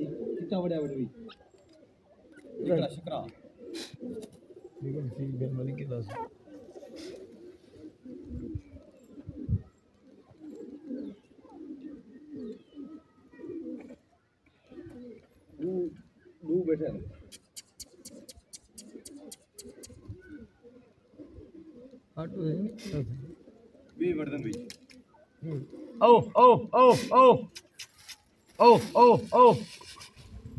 कितना बड़ा बड़ी शुक्रा शुक्रा देखो ठीक बन बन के दस दू दू बैठे ऑटो है बी वर्धन बी ओ ओ ओ ओ ओ ओ ओ